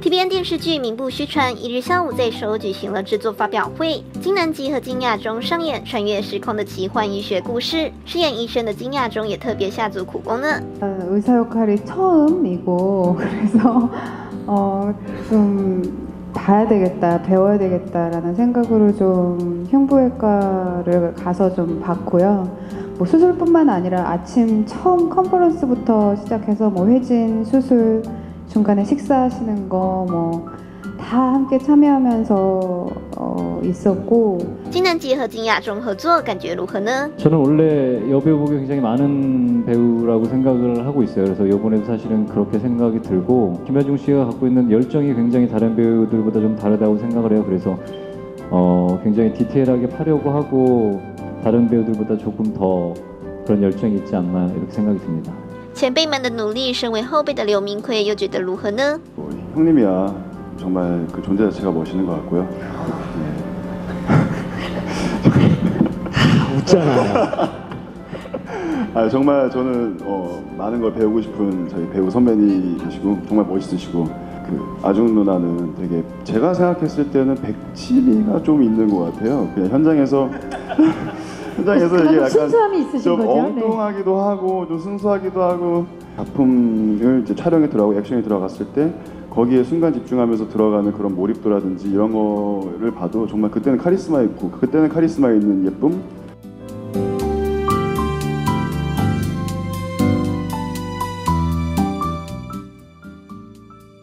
TVN 电视剧名不虚传，一日下午在首尔举行了制作发表会。金南吉和金亚中上演穿越时空的奇幻医学故事，饰演医生的金亚中也特别下足苦功呢。 아, 의사 역할이 처음이고 그래서 어, 좀 봐야 되겠다, 배워야 되겠다라는 생각으로 좀 흉부외과를 가서 좀 봤고요. 뭐 수술뿐만 아니라 아침 처음 컨퍼런스부터 시작해서 뭐 회진, 수술, 중간에 식사하시는 거 뭐 다 함께 참여하면서 어, 있었고 金南吉和金亚中合作感觉如何呢？ 저는 원래 여배우복에 굉장히 많은 배우라고 생각을 하고 있어요. 그래서 이번에도 사실은 그렇게 생각이 들고 김여중 씨가 갖고 있는 열정이 굉장히 다른 배우들보다 좀 다르다고 생각을 해요. 그래서 어, 굉장히 디테일하게 파려고 하고 다른 배우들보다 조금 더 그런 열정이 있지 않나 이렇게 생각이 듭니다. 前辈们的努力，身为后辈的刘明奎又觉得如何呢？ 뭐, 형님이야 정말 그 존재 자체가 멋있는 것 같고요. 웃잖아요. 아 정말 저는 어, 많은 걸 배우고 싶은 저희 배우 선배님이시고 정말 멋있으시고 그 아중 누나는 되게 제가 생각했을 때는 백치미가 좀 있는 것 같아요. 그냥 현장에서 현장에서 이게 약간 순수함이 있으신 좀 거죠? 네. 엉뚱하기도 하고 좀 순수하기도 하고 작품을 이제 촬영에 들어가고 액션에 들어갔을 때 거기에 순간 집중하면서 들어가는 그런 몰입도라든지 이런 거를 봐도 정말 그때는 카리스마 있고 그때는 카리스마 있는 예쁨